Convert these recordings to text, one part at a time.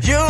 You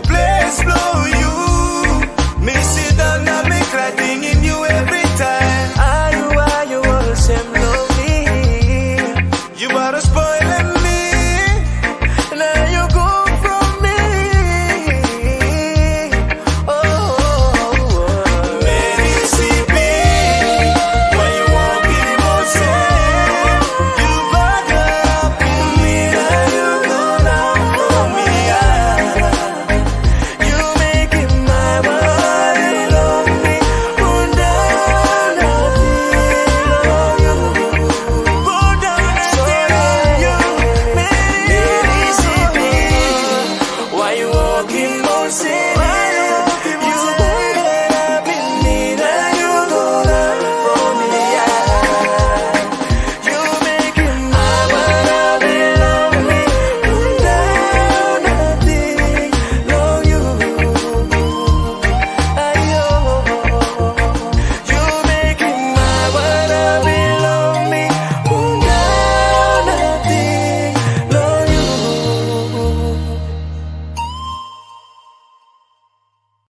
place blow talking more sense.